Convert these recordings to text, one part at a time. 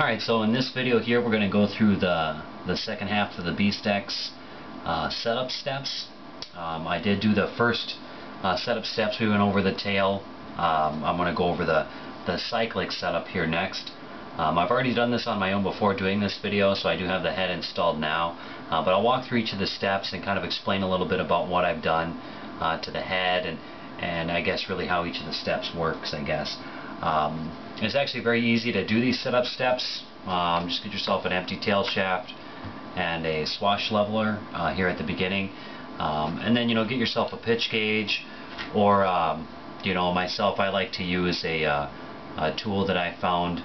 Alright, so in this video here we're going to go through the, the second half of the BeastX uh, setup steps. Um, I did do the first uh, setup steps, we went over the tail. Um, I'm going to go over the, the cyclic setup here next. Um, I've already done this on my own before doing this video, so I do have the head installed now. Uh, but I'll walk through each of the steps and kind of explain a little bit about what I've done uh, to the head and, and I guess really how each of the steps works, I guess. Um, it's actually very easy to do these setup steps. Um, just get yourself an empty tail shaft and a swash leveler uh, here at the beginning. Um, and then, you know, get yourself a pitch gauge or, um, you know, myself, I like to use a, uh, a tool that I found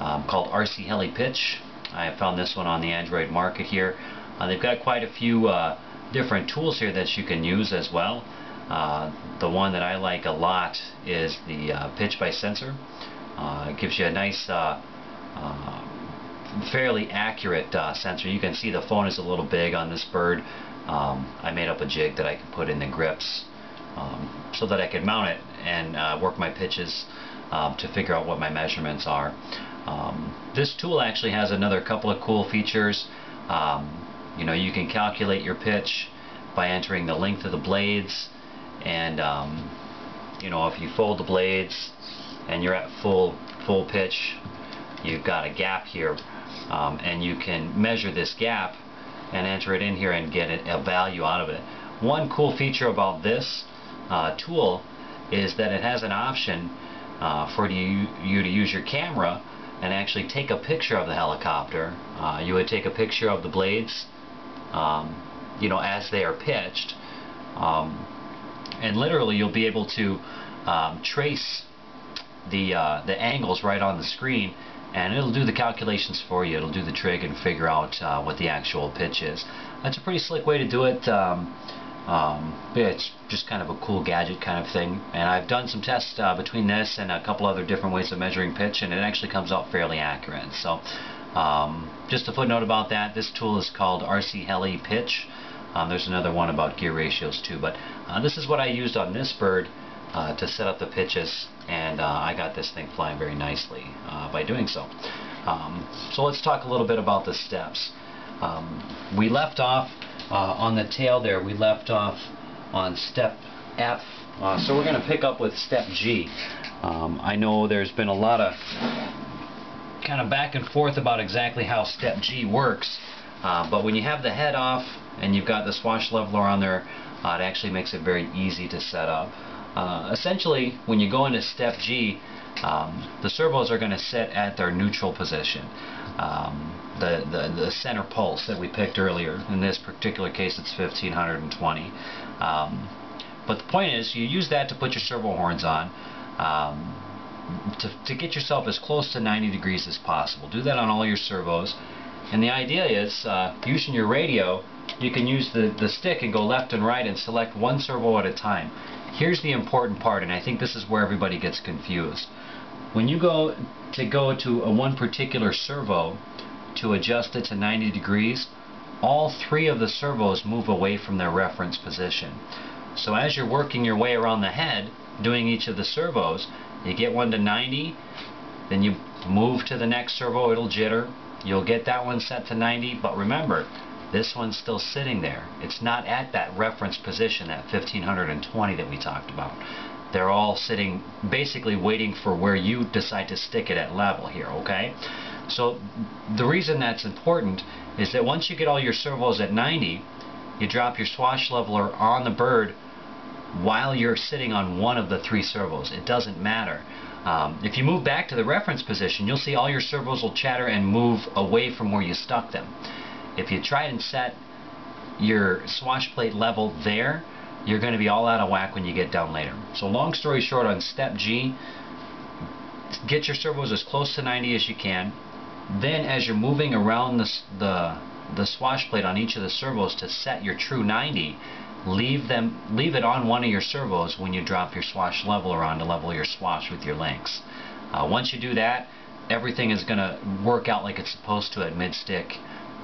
um, called RC Heli Pitch. I found this one on the Android market here. Uh, they've got quite a few uh, different tools here that you can use as well. Uh, the one that I like a lot is the uh, pitch by sensor. Uh, it gives you a nice, uh, uh, fairly accurate uh, sensor. You can see the phone is a little big on this bird. Um, I made up a jig that I can put in the grips um, so that I can mount it and work my pitches um, to figure out what my measurements are. Um, this tool actually has another couple of cool features. Um, you know, you can calculate your pitch by entering the length of the blades and um, you know if you fold the blades and you're at full full pitch you've got a gap here um, and you can measure this gap and enter it in here and get a value out of it. One cool feature about this uh, tool is that it has an option uh, for you, you to use your camera and actually take a picture of the helicopter. Uh, you would take a picture of the blades um, you know as they are pitched um, and literally you'll be able to um, trace the uh, the angles right on the screen and it'll do the calculations for you. It'll do the trig and figure out uh, what the actual pitch is. That's a pretty slick way to do it. Um, um, it's just kind of a cool gadget kind of thing. And I've done some tests uh, between this and a couple other different ways of measuring pitch and it actually comes out fairly accurate. So um, just a footnote about that. This tool is called RC Heli Pitch. Um, there's another one about gear ratios too, but uh, this is what I used on this bird uh, to set up the pitches, and uh, I got this thing flying very nicely uh, by doing so. Um, so let's talk a little bit about the steps. Um, we left off uh, on the tail there, we left off on step F, uh, so we're going to pick up with step G. Um, I know there's been a lot of kind of back and forth about exactly how step G works, but when you have the head off and you've got the swash leveler on there, uh, it actually makes it very easy to set up. Uh, essentially, when you go into step G, um, the servos are going to sit at their neutral position. Um, the, the, the center pulse that we picked earlier, in this particular case it's 1520. Um, but the point is, you use that to put your servo horns on. Um, to, to get yourself as close to 90 degrees as possible. Do that on all your servos. And the idea is, uh, using your radio, you can use the, the stick and go left and right and select one servo at a time. Here's the important part, and I think this is where everybody gets confused. When you go to go to a one particular servo to adjust it to 90 degrees, all three of the servos move away from their reference position. So as you're working your way around the head, doing each of the servos, you get one to 90, then you move to the next servo, it'll jitter. You'll get that one set to 90, but remember, this one's still sitting there. It's not at that reference position, that 1520 that we talked about. They're all sitting basically waiting for where you decide to stick it at level here, okay? So the reason that's important is that once you get all your servos at 90, you drop your swash leveler on the bird while you're sitting on one of the three servos. It doesn't matter. Um, if you move back to the reference position, you'll see all your servos will chatter and move away from where you stuck them. If you try and set your swash plate level there, you're going to be all out of whack when you get down later. So long story short, on step G, get your servos as close to 90 as you can. Then as you're moving around the, the, the swash plate on each of the servos to set your true 90, leave them leave it on one of your servos when you drop your swash leveler on to level your swash with your links. Uh, once you do that, everything is going to work out like it's supposed to at mid-stick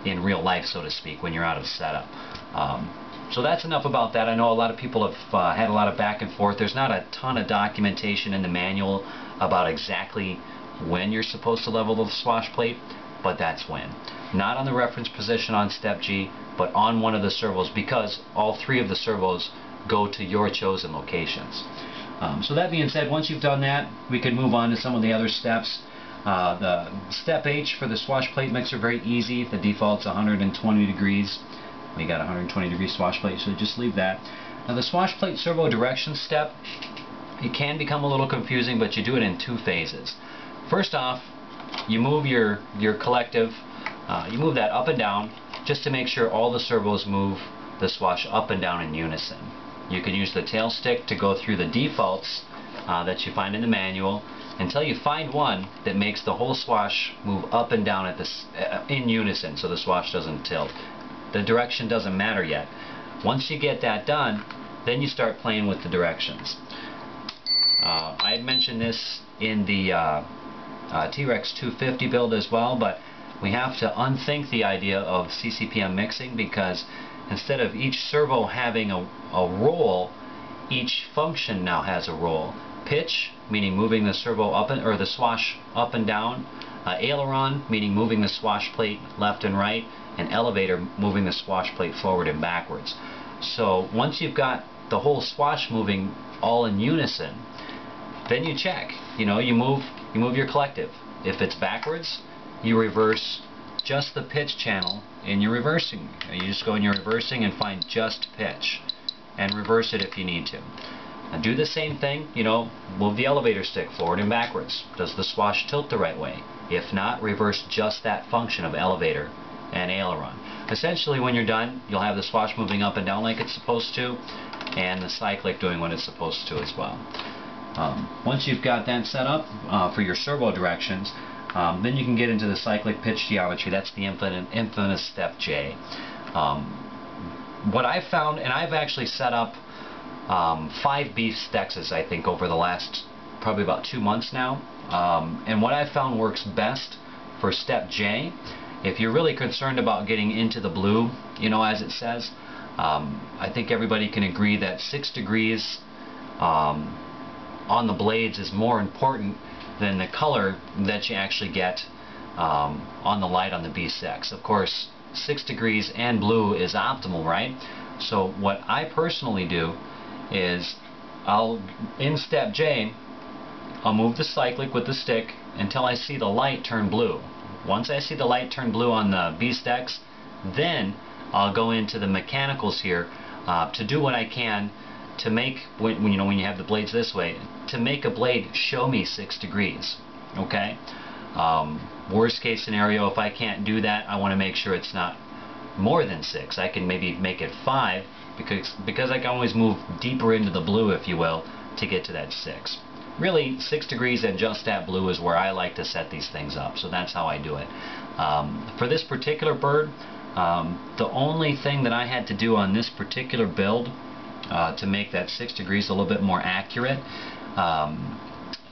in real life, so to speak, when you're out of setup. Um, so that's enough about that. I know a lot of people have uh, had a lot of back and forth. There's not a ton of documentation in the manual about exactly when you're supposed to level the swash plate, but that's when. Not on the reference position on step G, but on one of the servos because all three of the servos go to your chosen locations. Um, so that being said, once you've done that, we can move on to some of the other steps. Uh, the step H for the swash plate mixer, very easy. The default's 120 degrees. We got 120 degree swash plate, so just leave that. Now the swash plate servo direction step, it can become a little confusing, but you do it in two phases. First off, you move your, your collective, uh, you move that up and down, just to make sure all the servos move the swash up and down in unison. You can use the tail stick to go through the defaults uh, that you find in the manual until you find one that makes the whole swash move up and down at this uh, in unison so the swash doesn't tilt. The direction doesn't matter yet. Once you get that done, then you start playing with the directions. Uh, I had mentioned this in the uh, uh T-Rex 250 build as well, but we have to unthink the idea of CCPM mixing because instead of each servo having a, a role, each function now has a role. Pitch, meaning moving the servo up and, or the swash up and down. Uh, aileron, meaning moving the swash plate left and right. And elevator, moving the swash plate forward and backwards. So once you've got the whole swash moving all in unison, then you check. You know, you move, you move your collective. If it's backwards, you reverse just the pitch channel in your reversing. You just go in your reversing and find just pitch and reverse it if you need to. And do the same thing, you know, move the elevator stick forward and backwards. Does the swash tilt the right way? If not, reverse just that function of elevator and aileron. Essentially, when you're done, you'll have the swash moving up and down like it's supposed to, and the cyclic doing what it's supposed to as well. Um, once you've got that set up uh, for your servo directions, um, then you can get into the cyclic pitch geometry. That's the infinite, step J. Um, what I've found, and I've actually set up um, five BeastXes, I think, over the last probably about two months now. Um, and what I've found works best for step J, if you're really concerned about getting into the blue, you know, as it says, um, I think everybody can agree that six degrees um, on the blades is more important than the color that you actually get um, on the light on the BeastX. Of course, 6 degrees and blue is optimal, right? So what I personally do is I'll, in step J, I'll move the cyclic with the stick until I see the light turn blue. Once I see the light turn blue on the BeastX, then I'll go into the mechanicals here uh, to do what I can to make when, you know when you have the blades this way to make a blade show me six degrees okay um, worst case scenario if I can't do that I want to make sure it's not more than six. I can maybe make it five because because I can always move deeper into the blue if you will to get to that six. Really six degrees and just that blue is where I like to set these things up. So that's how I do it. Um, for this particular bird um, the only thing that I had to do on this particular build uh, to make that 6 degrees a little bit more accurate. Um,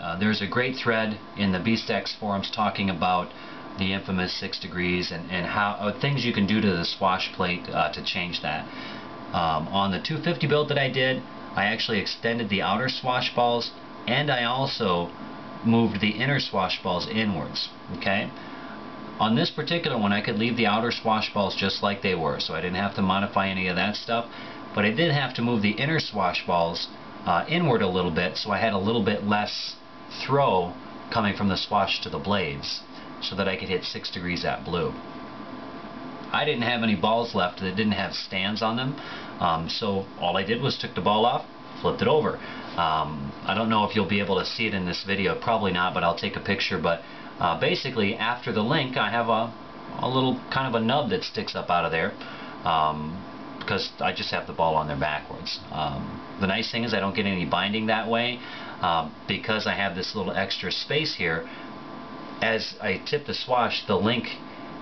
uh, there's a great thread in the BeastX forums talking about the infamous 6 degrees and, and how uh, things you can do to the swash plate uh, to change that. Um, on the 250 build that I did, I actually extended the outer swash balls and I also moved the inner swash balls inwards. Okay. On this particular one, I could leave the outer swash balls just like they were, so I didn't have to modify any of that stuff but I did have to move the inner swash balls uh, inward a little bit so I had a little bit less throw coming from the swash to the blades so that I could hit 6 degrees at blue. I didn't have any balls left that didn't have stands on them um, so all I did was took the ball off flipped it over. Um, I don't know if you'll be able to see it in this video probably not but I'll take a picture but uh, basically after the link I have a, a little kind of a nub that sticks up out of there um, because I just have the ball on there backwards. Um, the nice thing is I don't get any binding that way uh, because I have this little extra space here. As I tip the swash, the link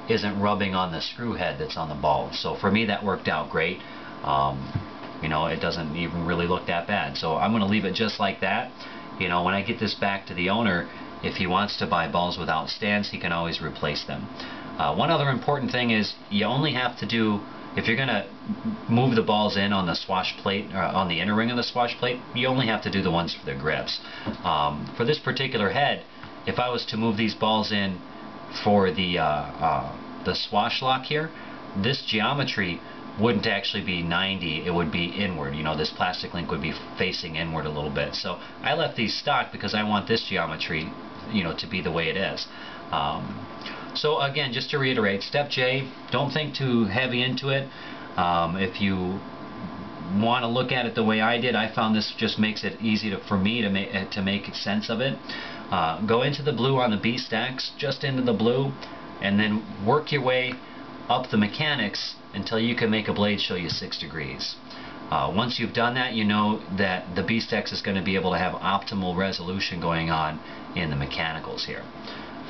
isn't rubbing on the screw head that's on the ball. So for me that worked out great. Um, you know, it doesn't even really look that bad. So I'm going to leave it just like that. You know, when I get this back to the owner, if he wants to buy balls without stands, he can always replace them. Uh, one other important thing is you only have to do if you're going to move the balls in on the swash plate, or on the inner ring of the swash plate, you only have to do the ones for the grips. Um, for this particular head, if I was to move these balls in for the uh, uh, the swash lock here, this geometry wouldn't actually be 90, it would be inward. You know, this plastic link would be facing inward a little bit. So I left these stock because I want this geometry, you know, to be the way it is. Um, so again, just to reiterate, step J, don't think too heavy into it. Um, if you want to look at it the way I did, I found this just makes it easy to, for me to make to make sense of it. Uh, go into the blue on the BeastX, just into the blue, and then work your way up the mechanics until you can make a blade show you six degrees. Uh, once you've done that, you know that the BeastX is going to be able to have optimal resolution going on in the mechanicals here.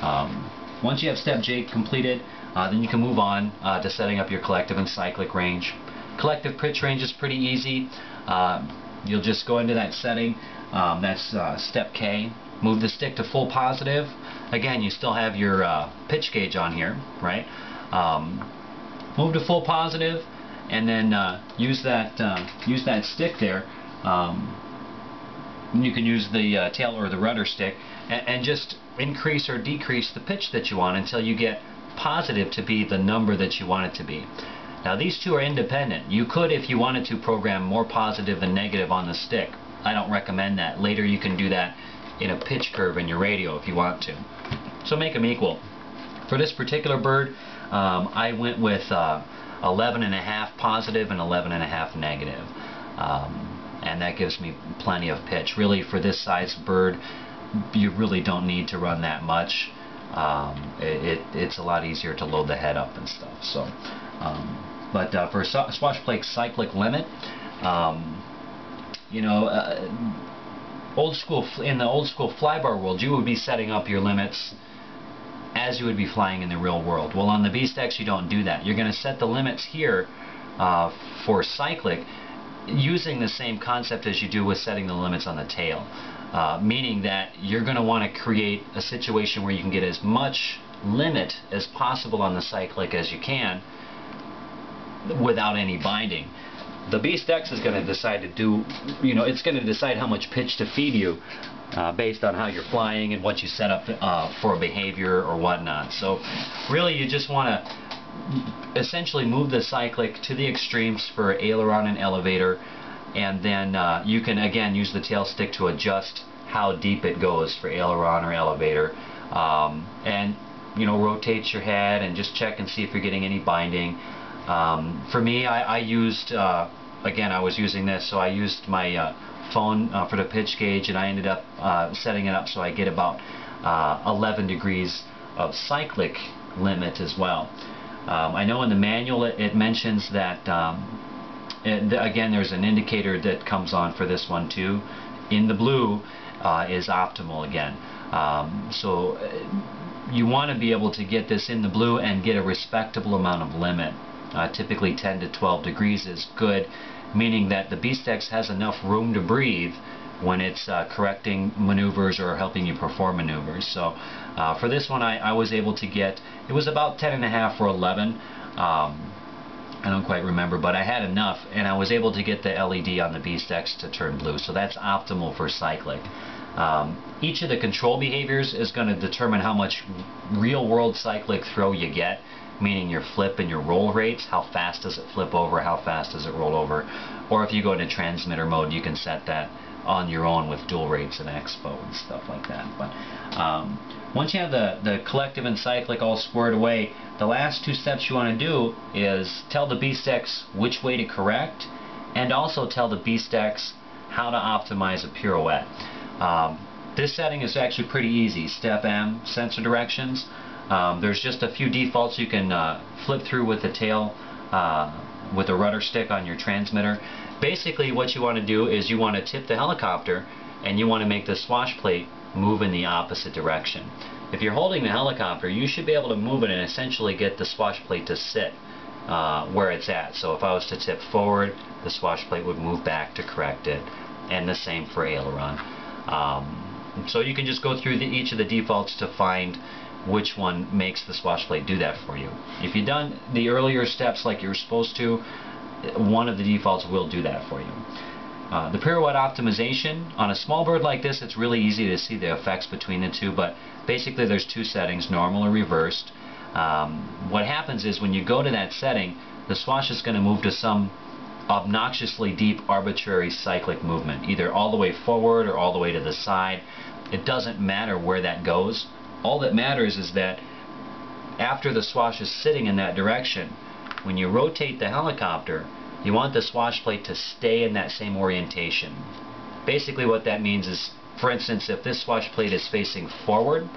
Um, once you have step J completed, uh, then you can move on uh, to setting up your collective and cyclic range. Collective pitch range is pretty easy. Uh, you'll just go into that setting. Um, that's uh, step K. Move the stick to full positive. Again, you still have your uh, pitch gauge on here, right? Um, move to full positive, and then uh, use that uh, use that stick there. Um, you can use the uh, tail or the rudder stick, and, and, just increase or decrease the pitch that you want until you get positive to be the number that you want it to be. Now these two are independent. You could, if you wanted to, program more positive than negative on the stick. I don't recommend that. Later you can do that in a pitch curve in your radio if you want to. So make them equal. For this particular bird, um, I went with uh, 11 and a half positive and 11 and a half negative. Um, and that gives me plenty of pitch. Really, for this size bird, you really don't need to run that much. Um, it, it, it's a lot easier to load the head up and stuff. So, um, but uh, for a swash plate cyclic limit, um, you know, uh, old school in the old school flybar world, you would be setting up your limits as you would be flying in the real world. Well, on the BeastX, you don't do that. You're going to set the limits here uh, for cyclic using the same concept as you do with setting the limits on the tail. Uh, meaning that you're going to want to create a situation where you can get as much limit as possible on the cyclic as you can without any binding. The BeastX is going to decide to do, you know, it's going to decide how much pitch to feed you uh, based on how you're flying and what you set up uh, for behavior or whatnot. So really you just want to essentially move the cyclic to the extremes for aileron and elevator and then uh, you can again use the tail stick to adjust how deep it goes for aileron or elevator um, and you know rotate your head and just check and see if you're getting any binding um, for me I, I used uh, again I was using this so I used my uh, phone uh, for the pitch gauge and I ended up uh, setting it up so I get about uh, 11 degrees of cyclic limit as well. Um, I know in the manual it, it mentions that um, it, again there's an indicator that comes on for this one too. In the blue uh, is optimal again. Um, so uh, you want to be able to get this in the blue and get a respectable amount of limit. Uh, typically 10 to 12 degrees is good meaning that the BeastX has enough room to breathe when it's uh, correcting maneuvers or helping you perform maneuvers. So uh, for this one I, I, was able to get, it was about 10 and a half or 11. Um, I don't quite remember, but I had enough and I was able to get the LED on the BeastX to turn blue. So that's optimal for cyclic. Um, each of the control behaviors is going to determine how much real world cyclic throw you get meaning your flip and your roll rates, how fast does it flip over, how fast does it roll over. Or if you go into transmitter mode, you can set that on your own with dual rates and expo and stuff like that. But um, once you have the, the collective and cyclic all squared away, the last two steps you want to do is tell the BeastX which way to correct and also tell the BeastX how to optimize a pirouette. Um, this setting is actually pretty easy. Step M, sensor directions. Um, there's just a few defaults you can uh, flip through with the tail uh, with a rudder stick on your transmitter. Basically what you want to do is you want to tip the helicopter and you want to make the swash plate move in the opposite direction. If you're holding the helicopter you should be able to move it and essentially get the swash plate to sit uh, where it's at. So if I was to tip forward the swash plate would move back to correct it and the same for aileron. Um, so you can just go through the, each of the defaults to find which one makes the swash plate do that for you. If you've done the earlier steps like you're supposed to, one of the defaults will do that for you. Uh, the pirouette optimization, on a small bird like this, it's really easy to see the effects between the two, but basically there's two settings, normal or reversed. Um, what happens is when you go to that setting, the swash is going to move to some obnoxiously deep arbitrary cyclic movement, either all the way forward or all the way to the side. It doesn't matter where that goes. All that matters is that after the swash is sitting in that direction, when you rotate the helicopter, you want the swash plate to stay in that same orientation. Basically what that means is, for instance, if this swash plate is facing forward,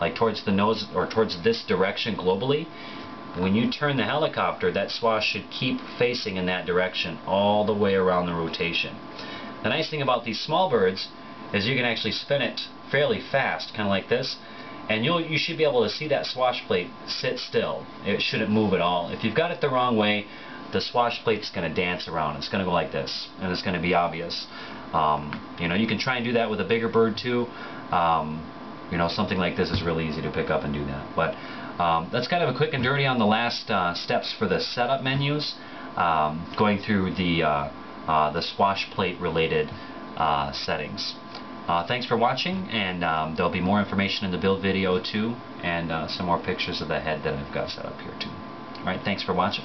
like towards the nose or towards this direction globally, when you turn the helicopter, that swash should keep facing in that direction all the way around the rotation. The nice thing about these small birds is you can actually spin it fairly fast, kind of like this, and you'll you should be able to see that swash plate sit still. It shouldn't move at all. If you've got it the wrong way, the swash plate's going to dance around. It's going to go like this, and it's going to be obvious. Um, you know, you can try and do that with a bigger bird too. Um, you know, something like this is really easy to pick up and do that. But um, that's kind of a quick and dirty on the last uh, steps for the setup menus, um, going through the uh, uh, the swash plate related uh, settings. Uh, thanks for watching, and um, there'll be more information in the build video too, and uh, some more pictures of the head that I've got set up here too. Alright, thanks for watching.